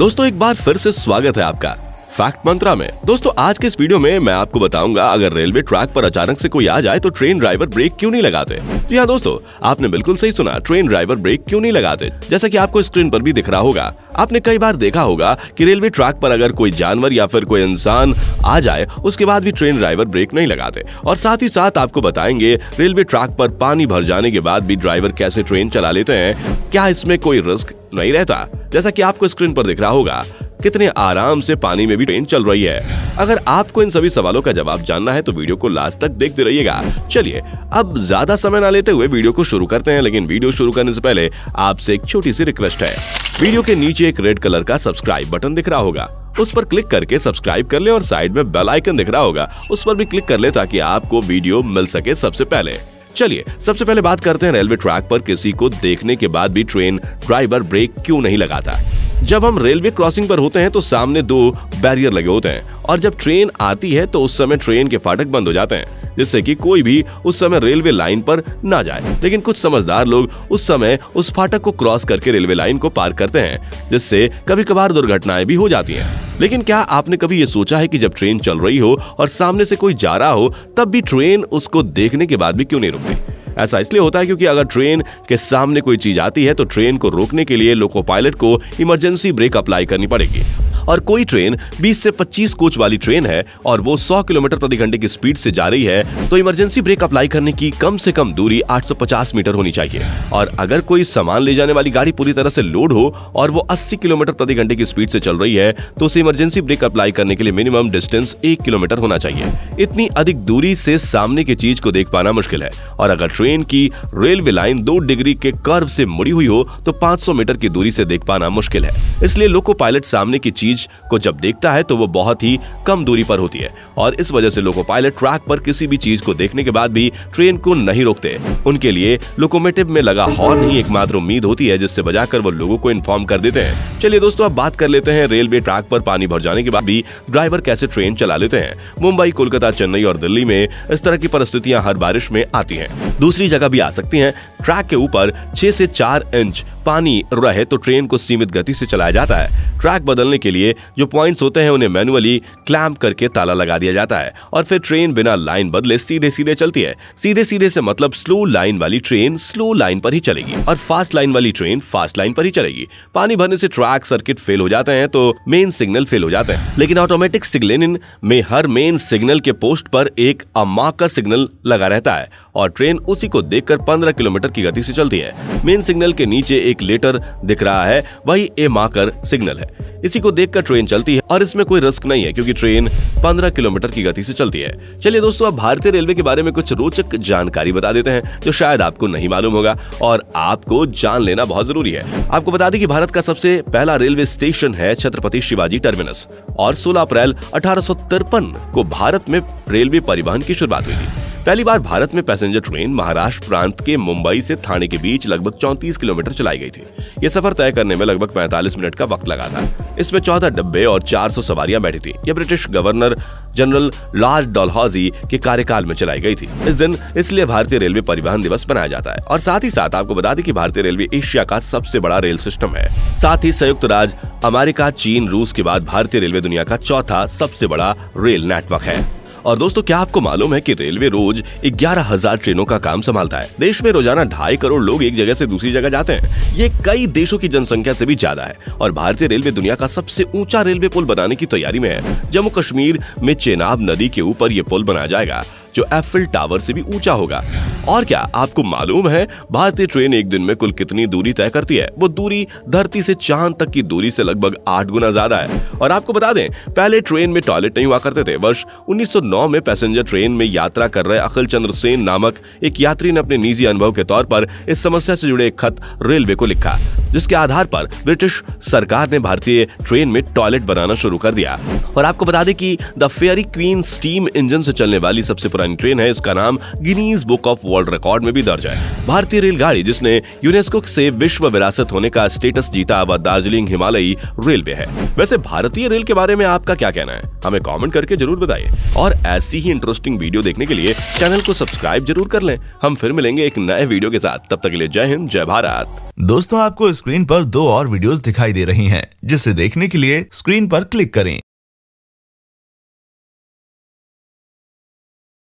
दोस्तों, एक बार फिर से स्वागत है आपका फैक्ट मंत्रा में। दोस्तों, आज के इस वीडियो में मैं आपको बताऊँगा, अगर रेलवे ट्रैक पर अचानक से कोई आ जाए तो ट्रेन ड्राइवर ब्रेक क्यों नहीं लगाते? जी हाँ दोस्तों, आपने बिल्कुल सही सुना, ट्रेन ड्राइवर ब्रेक क्यों नहीं लगाते? जैसा कि आपको स्क्रीन पर भी दिख रहा होगा, आपने कई बार देखा होगा कि रेलवे ट्रैक पर अगर कोई जानवर या फिर कोई इंसान आ जाए, उसके बाद भी ट्रेन ड्राइवर ब्रेक नहीं लगाते। और साथ ही साथ आपको बताएँगे, रेलवे ट्रैक पर पानी भर जाने के बाद भी ड्राइवर कैसे ट्रेन चला लेते हैं, क्या इसमें कोई रिस्क नहीं रहता? जैसा कि आपको स्क्रीन पर दिख रहा होगा, कितने आराम से पानी में भी ट्रेन चल रही है। अगर आपको इन सभी सवालों का जवाब जानना है तो वीडियो को लास्ट तक देखते रहिएगा। चलिए, अब ज़्यादा समय ना लेते हुए वीडियो को शुरू करते हैं, लेकिन वीडियो शुरू करने से पहले आपसे एक छोटी सी रिक्वेस्ट है। वीडियो के नीचे एक रेड कलर का सब्सक्राइब बटन दिख रहा होगा। उस पर क्लिक करके सब्सक्राइब कर ले और साइड में बेल आइकन दिख रहा होगा। उस पर भी क्लिक कर ले ताकि आपको वीडियो मिल सके सबसे पहले। चलिए, सबसे पहले बात करते हैं रेलवे ट्रैक पर। किसी को देखने के बाद भी ट्रेन ड्राइवर ब्रेक क्यों नहीं लगाता? जब हम रेलवे क्रॉसिंग पर होते हैं तो सामने दो बैरियर लगे होते हैं, और जब ट्रेन आती है तो उस समय ट्रेन के फाटक बंद हो जाते हैं। जिससे कि कोई भी उस समय रेलवे लाइन पर ना जाए। लेकिन कुछ समझदार लोग उस समय उस फाटक को क्रॉस करके रेलवे लाइन को पार करते हैं, जिससे कभी कभार दुर्घटनाएँ भी हो जाती हैं। लेकिन क्या आपने कभी ये सोचा है कि जब ट्रेन चल रही हो और सामने से कोई जा रहा हो, तब भी ट्रेन उसको देखने के बाद भी क्यों नहीं रुकती? ऐसा इसलिए होता है क्योंकि अगर ट्रेन के सामने कोई चीज़ आती है तो ट्रेन को रोकने के लिए लोको पायलट को इमरजेंसी ब्रेक अप्लाई करनी पड़ेगी। और कोई ट्रेन 20 से 25 कोच वाली ट्रेन है और वो 100 किलोमीटर प्रति घंटे की स्पीड से जा रही है तो इमरजेंसी ब्रेक अप्लाई करने की कम से कम दूरी 850 मीटर होनी चाहिए। और अगर कोई सामान ले जाने वाली गाड़ी पूरी तरह से लोड हो और वो 80 किलोमीटर प्रति घंटे की स्पीड से चल रही है तो उसे इमरजेंसी ब्रेक अप्लाई करने के लिए मिनिमम डिस्टेंस एक किलोमीटर होना चाहिए। इतनी अधिक दूरी से सामने की चीज़ को देख पाना मुश्किल है। और अगर ट्रेन की रेलवे लाइन दो डिग्री के कर्व से मुड़ी हुई हो तो 500 मीटर की दूरी से देख पाना मुश्किल है। इसलिए लोको पायलट सामने की चीज़ को जब देखता है तो वो बहुत ही कम दूरी पर होती है और इस वजह से लोको पायलट ट्रैक पर किसी भी चीज़ को देखने के बाद भी ट्रेन को नहीं रोकते। उनके लिए लोकोमेटिव में लगा हॉर्न ही एकमात्र उम्मीद होती है, जिससे बजाकर वो लोगों को इन्फॉर्म कर देते हैं। चलिए दोस्तों, अब बात कर लेते हैं रेलवे ट्रैक पर पानी भर जाने के बाद भी ड्राइवर कैसे ट्रेन चला लेते हैं। मुंबई, कोलकाता, चेन्नई और दिल्ली में इस तरह की परिस्थितियाँ हर बारिश में आती हैं। दूसरी जगह भी आ सकती हैं। ट्रैक के ऊपर छह से चार इंच पानी रहे तो ट्रेन को सीमित गति से चलाया जाता है। ट्रैक बदलने के लिए जो पॉइंट्स होते हैं उन्हें मैनुअली क्लैम्प करके ताला लगा दिया जाता है और फिर ट्रेन बिना लाइन बदले सीधे सीधे चलती है। सीधे सीधे से मतलब स्लो लाइन वाली ट्रेन स्लो लाइन पर ही चलेगी और फास्ट लाइन वाली ट्रेन फास्ट लाइन पर ही चलेगी। पानी भरने से ट्रैक सर्किट फेल हो जाते हैं तो मेन सिग्नल फेल हो जाते हैं। लेकिन ऑटोमेटिक सिग्नलिंग में हर मेन सिग्नल के पोस्ट पर एक अमा का सिग्नल लगा रहता है और ट्रेन उसी को देखकर 15 किलोमीटर की गति से चलती है। मेन सिग्नल के नीचे एक लेटर दिख रहा है, वही ए माकर सिग्नल है। इसी को देखकर ट्रेन चलती है और इसमें कोई रिस्क नहीं है, क्योंकि ट्रेन 15 किलोमीटर की गति से चलती है। चलिए दोस्तों, अब भारतीय रेलवे के बारे में कुछ रोचक जानकारी बता देते हैं, जो शायद आपको नहीं मालूम होगा और आपको जान लेना बहुत ज़रूरी है। आपको बता दें कि भारत का सबसे पहला रेलवे स्टेशन है छत्रपति शिवाजी टर्मिनस और 16 अप्रैल अठारह सौ तिरपन को भारत में रेलवे परिवहन की शुरुआत हुई थी। पहली बार भारत में पैसेंजर ट्रेन महाराष्ट्र प्रांत के मुंबई से थाने के बीच लगभग 34 किलोमीटर चलाई गई थी। ये सफ़र तय करने में लगभग 45 मिनट का वक्त लगा था। इसमें 14 डब्बे और 400 सवारियाँ बैठी थी। यह British governor general Lord Dalhousie के कार्यकाल में चलाई गई थी। इस दिन इसलिए भारतीय रेलवे परिवहन दिवस मनाया जाता है। और साथ ही साथ आपको बता दें कि भारतीय रेलवे एशिया का सबसे बड़ा रेल सिस्टम है। साथ ही संयुक्त राज्य अमेरिका, चीन, रूस के बाद भारतीय रेलवे दुनिया का चौथा सबसे बड़ा रेल नेटवर्क है। और दोस्तों, क्या आपको मालूम है कि रेलवे रोज ग्यारह हज़ार ट्रेनों का काम संभालता है? देश में रोज़ाना ढाई करोड़ लोग एक जगह से दूसरी जगह जाते हैं। ये कई देशों की जनसंख्या से भी ज़्यादा है और भारतीय रेलवे दुनिया का सबसे ऊँचा रेलवे पुल बनाने की तैयारी में है। जम्मू कश्मीर में चेनाब नदी के ऊपर ये पुल बनाया जाएगा, जो एफिल टावर से भी ऊँचा होगा। और क्या आपको मालूम है, भारतीय ट्रेन एक दिन में कुल कितनी दूरी तय करती है? वो दूरी धरती से चाँद तक की दूरी से लगभग आठ गुना ज़्यादा है। और आपको बता दें, पहले ट्रेन में टॉयलेट नहीं हुआ करते थे। वर्ष 1909 में पैसेंजर ट्रेन में यात्रा कर रहे अखिल चंद्र सेन नामक एक यात्री ने अपने निजी अनुभव के तौर पर इस समस्या से जुड़े एक खत रेलवे को लिखा, जिसके आधार पर ब्रिटिश सरकार ने भारतीय ट्रेन में टॉयलेट बनाना शुरू कर दिया। और आपको बता दें कि the Fairy Queen steam engine से चलने वाली सबसे पुरानी ट्रेन है, इसका नाम Guinness Book of World Record में भी दर्ज है। भारतीय रेलगाड़ी, जिसने यूनेस्को से विश्व विरासत होने का स्टेटस जीता, वह दार्जिलिंग हिमालयी रेलवे है। वैसे भारतीय रेल के बारे में आपका क्या कहना है? हमें कॉमेंट करके ज़रूर बताइए। और ऐसी ही इंटरेस्टिंग वीडियो देखने के लिए चैनल को सब्सक्राइब ज़रूर कर लें। हम फिर मिलेंगे एक नए वीडियो के साथ। तब तक के लिए जय हिंद, जय भारत। दोस्तों, आपको स्क्रीन पर दो और वीडियोस दिखाई दे रही हैं, जिसे देखने के लिए स्क्रीन पर क्लिक करें।